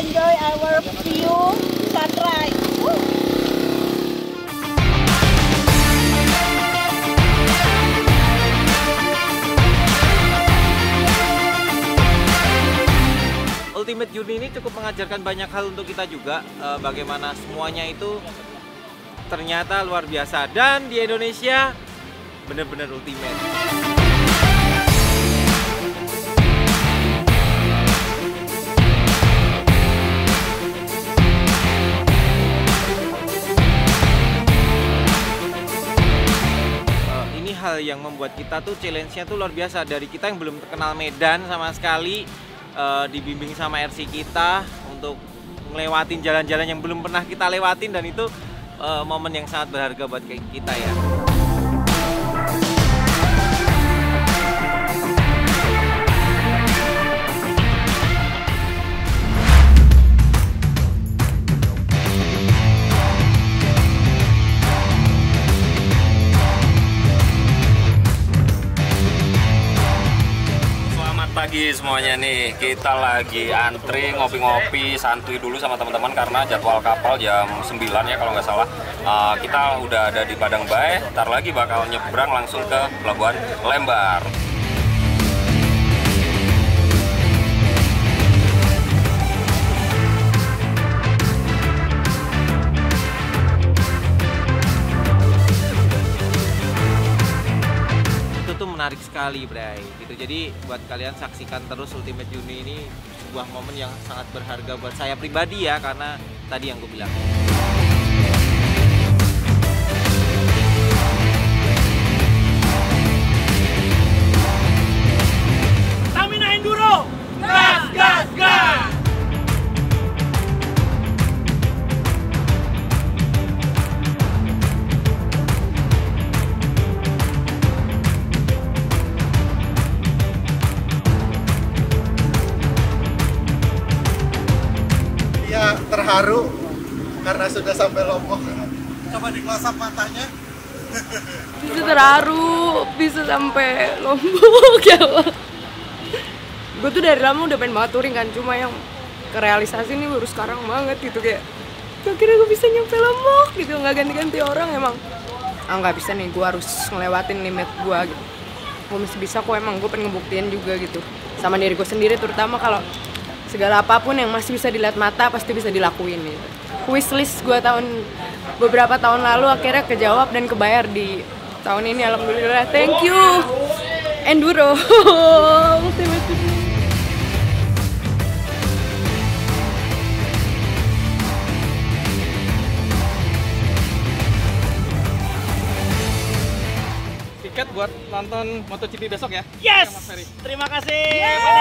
enjoy our view sunrise. Ultimate Journey ini cukup mengajarkan banyak hal untuk kita juga e, bagaimana semuanya itu ternyata luar biasa dan di Indonesia benar-benar ultimate. Yang membuat kita tuh challenge-nya tuh luar biasa dari kita yang belum kenal Medan sama sekali eh, dibimbing sama RC kita untuk ngelewatin jalan-jalan yang belum pernah kita lewatin dan itu eh, momen yang sangat berharga buat kita ya. Pagi semuanya nih. Kita lagi antri ngopi-ngopi santuy dulu sama teman-teman karena jadwal kapal jam 9 ya kalau nggak salah. Uh, kita udah ada di Padang Bae. Ntar lagi bakal nyebrang langsung ke Pelabuhan Lembar. Sekali Bray. Gitu. Jadi buat kalian saksikan terus Ultimate Juni ini sebuah momen yang sangat berharga buat saya pribadi ya karena tadi yang gue bilang terharu karena sudah sampai Lombok. Coba dikelosap matanya. bisa terharu bisa sampai lombok ya gue tuh dari lama udah pengen banget touring kan cuma yang kerealisasi ini baru sekarang banget gitu kayak gak kira gue bisa nyampe lombok gitu. Nggak ganti-ganti orang emang. Ah nggak bisa nih gue harus ngelewatin limit gue gitu gue mesti bisa kok emang gue pengen ngebuktiin juga gitu. Sama diri gue sendiri terutama kalau segala apa pun yang masih bisa dilihat mata pasti bisa dilakuin gitu. Wishlist gue tahun beberapa tahun lalu akhirnya kejawab dan kebayar di tahun ini alhamdulillah. Thank you. Enduro. tiket buat nonton MotoGP besok ya. Yes! Terima kasih, Pak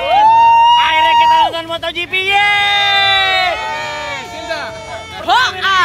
Akhirnya kita nonton MotoGP, yeay! Cinta. Hoa!